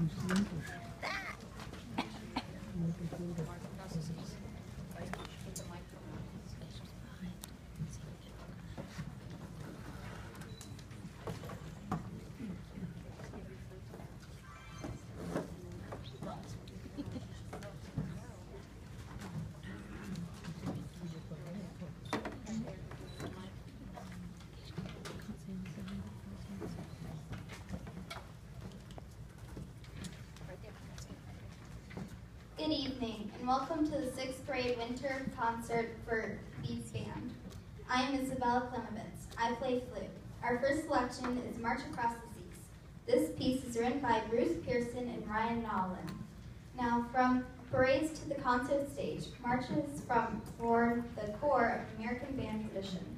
Thank you. Good evening, and welcome to the sixth grade winter concert for Beats Band. I am Isabella Klemovitz. I play flute. Our first selection is March Across the Seas. This piece is written by Bruce Pearson and Ryan Nowlin. Now, from parades to the concert stage, marches from for the core of American band tradition.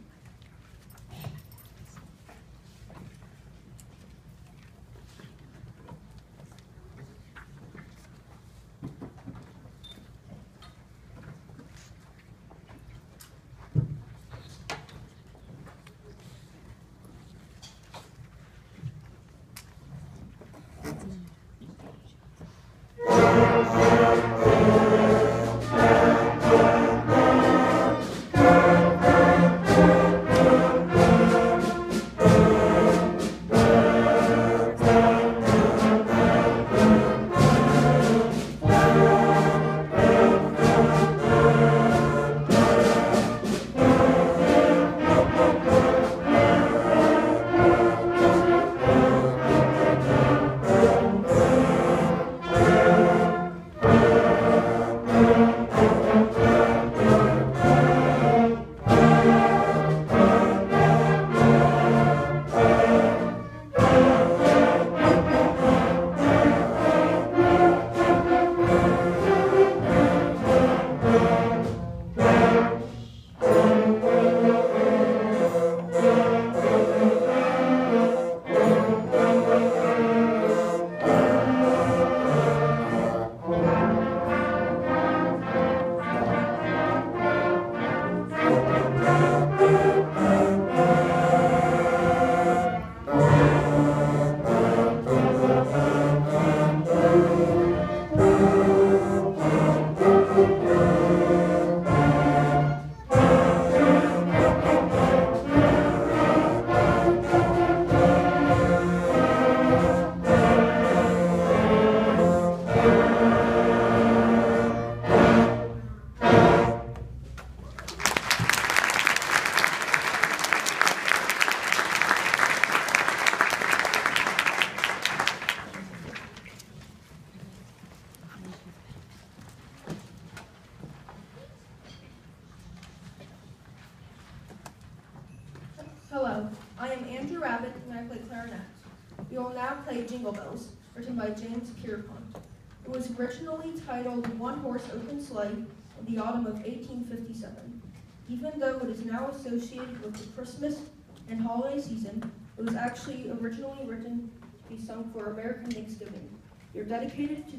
Titled One Horse Open Sleigh in the autumn of 1857. Even though it is now associated with the Christmas and holiday season, it was actually originally written to be sung for American Thanksgiving. You're dedicated to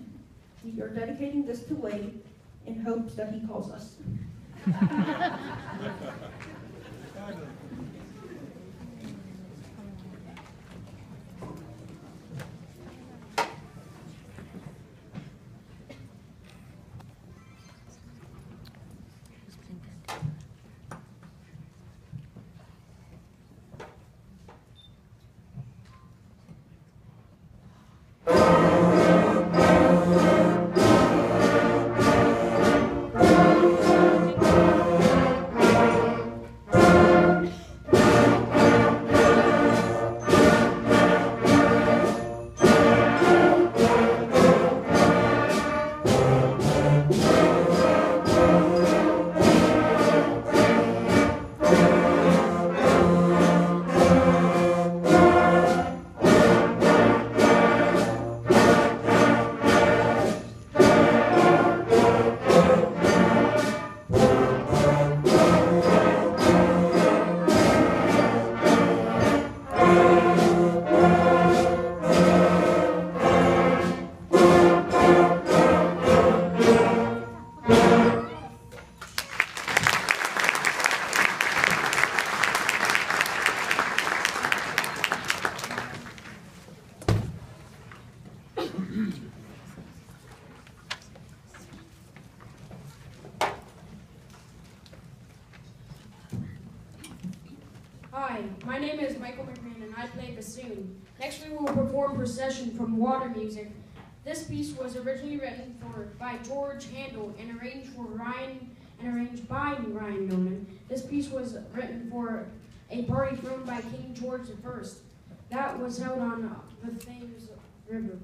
you're dedicating this to Wade in hopes that he calls us. This piece was originally written for by George Handel and arranged for Ryan and arranged by Ryan Nowlin. This piece was written for a party thrown by King George I. That was held on the Thames River.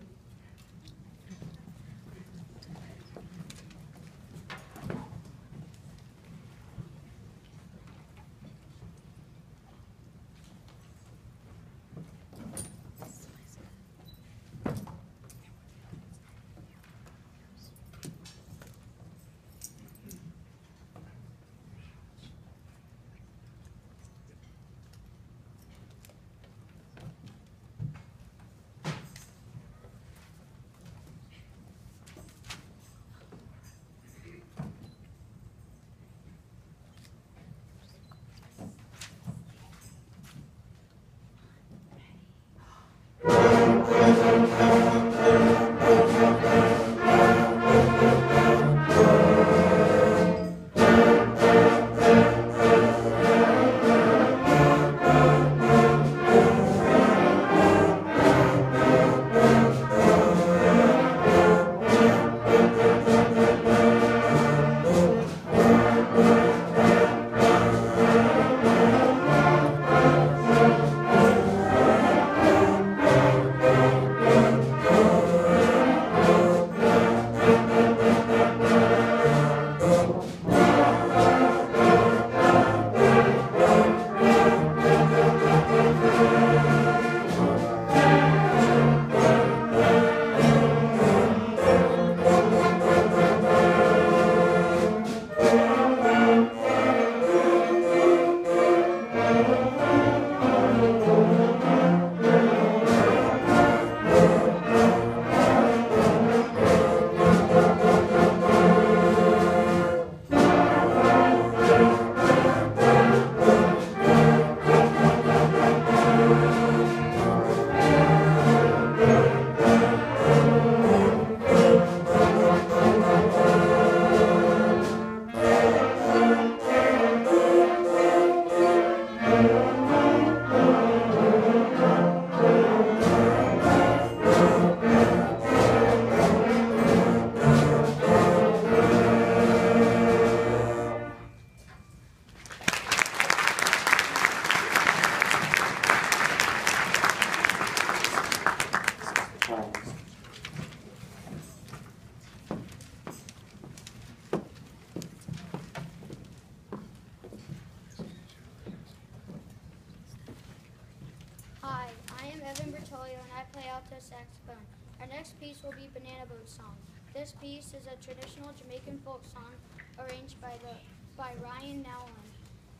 Devin Bertolio and I play alto saxophone. Our next piece will be Banana Boat Song. This piece is a traditional Jamaican folk song arranged by the by Ryan Nowlin.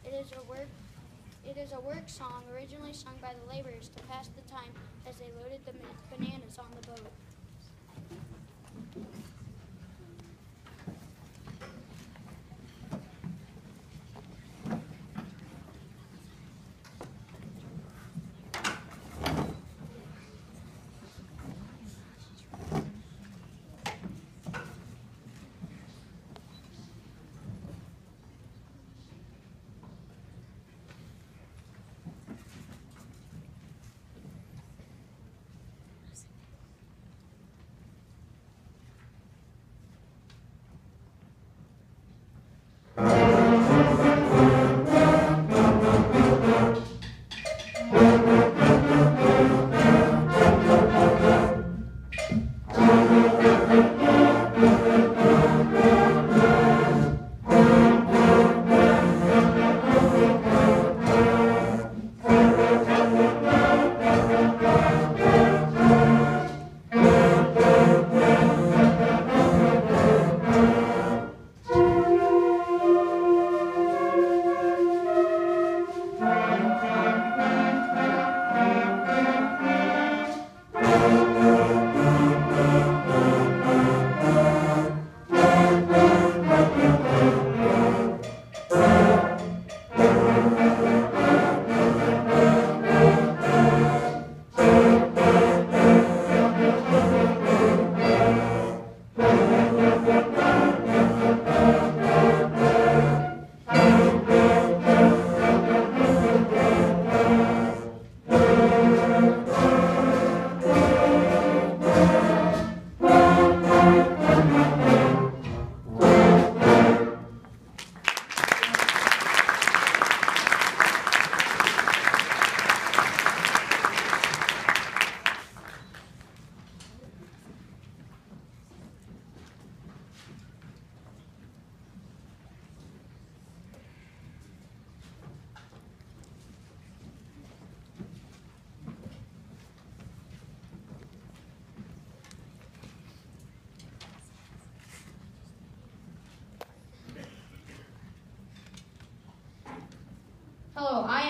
It is a work it is a work song originally sung by the laborers to pass the time as they loaded the bananas on the boat.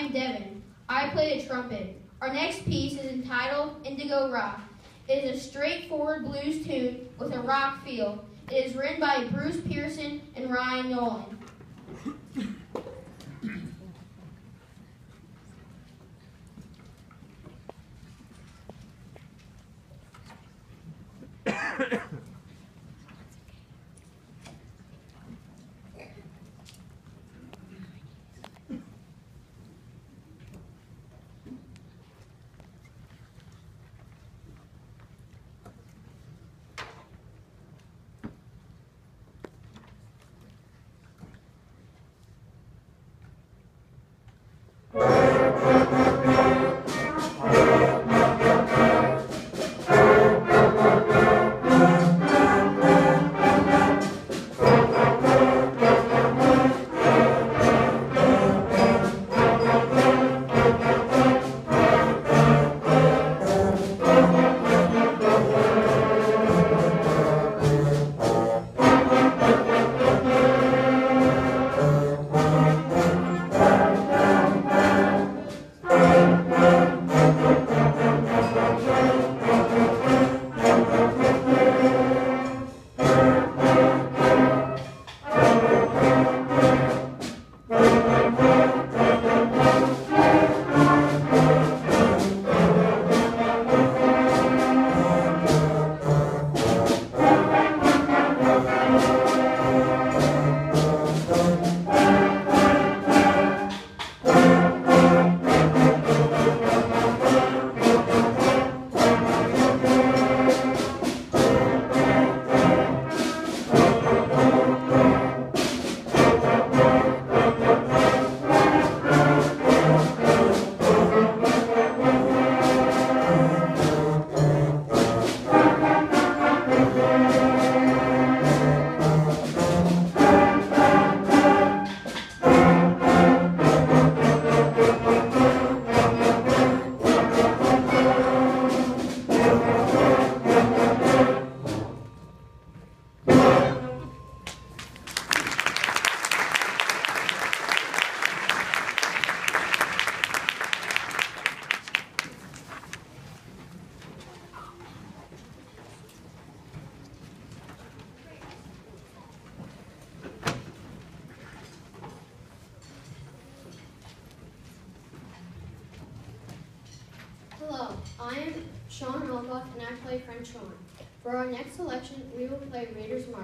Am Devin. I play the trumpet. Our next piece is entitled Indigo Rock. It is a straightforward blues tune with a rock feel. It is written by Bruce Pearson and Ryan Nowlin.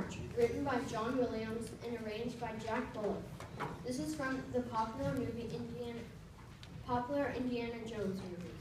March, written by John Williams and arranged by Jack Bullock. This is from the popular movie Indiana, popular Indiana Jones movie.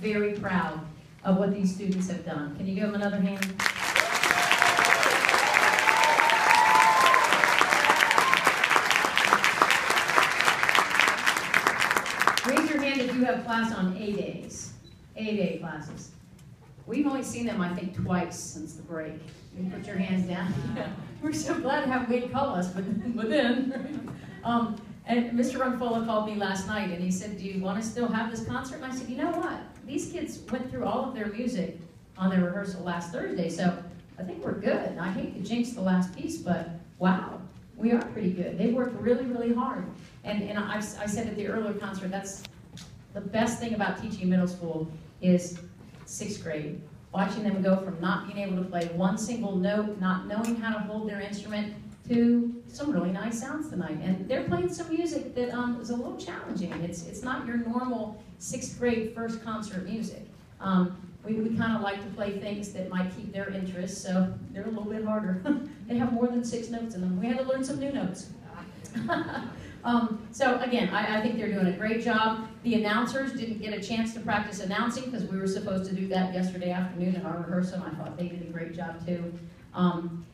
Very proud of what these students have done. Can you give them another hand? Raise your hand if you have class on A days, A day classes. We've only seen them, I think, twice since the break. You can put your hands down. We're so glad to have Wade call us, but, but then, um, and Mr. Runfola called me last night and he said, do you want to still have this concert? And I said, you know what? These kids went through all of their music on their rehearsal last Thursday, so I think we're good. I hate to jinx the last piece, but wow, we are pretty good. They worked really, really hard. And, and I, I said at the earlier concert, that's the best thing about teaching middle school is sixth grade. Watching them go from not being able to play one single note, not knowing how to hold their instrument, to some really nice sounds tonight. And they're playing some music that um, is a little challenging. It's, it's not your normal sixth grade first concert music. Um, we, we kind of like to play things that might keep their interest, so they're a little bit harder. they have more than six notes in them. We had to learn some new notes. um, so again, I, I think they're doing a great job. The announcers didn't get a chance to practice announcing because we were supposed to do that yesterday afternoon in our rehearsal, and I thought they did a great job too. Um,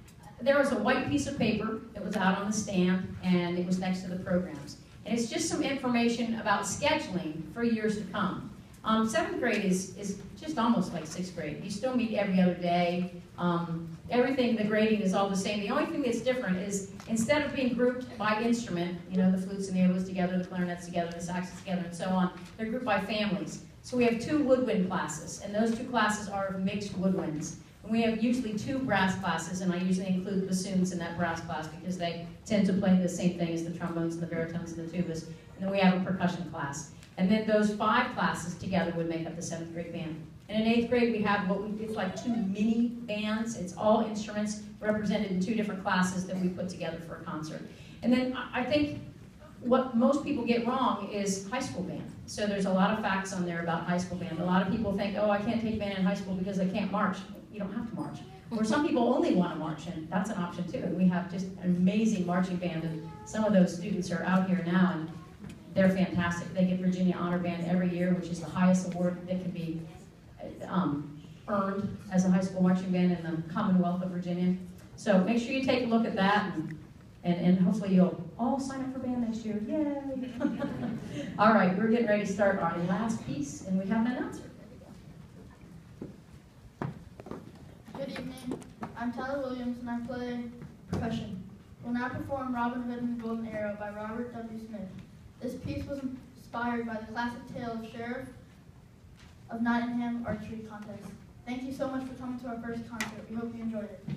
there was a white piece of paper that was out on the stand, and it was next to the programs. And it's just some information about scheduling for years to come. Um, seventh grade is, is just almost like sixth grade. You still meet every other day. Um, everything, the grading is all the same. The only thing that's different is instead of being grouped by instrument, you know, the flutes and the oboes together, the clarinets together, the saxes together, and so on, they're grouped by families. So we have two woodwind classes, and those two classes are of mixed woodwinds. And we have usually two brass classes, and I usually include bassoons in that brass class because they tend to play the same thing as the trombones and the baritones and the tubas. And then we have a percussion class. And then those five classes together would make up the seventh grade band. And in eighth grade, we have what we, it's like two mini bands. It's all instruments represented in two different classes that we put together for a concert. And then I think what most people get wrong is high school band. So there's a lot of facts on there about high school band. A lot of people think, oh, I can't take band in high school because I can't march. You don't have to march. Or some people only want to march, and that's an option too. And we have just an amazing marching band, and some of those students are out here now, and they're fantastic. They get Virginia Honor Band every year, which is the highest award that can be um, earned as a high school marching band in the Commonwealth of Virginia. So make sure you take a look at that, and, and, and hopefully you'll all sign up for band next year. Yay! all right, we're getting ready to start our last piece, and we have an announcer. Good evening. I'm Tyler Williams and I play percussion. We'll now perform Robin Hood and the Golden Arrow by Robert W. Smith. This piece was inspired by the classic tale of Sheriff of Nottingham archery contest. Thank you so much for coming to our first concert. We hope you enjoyed it.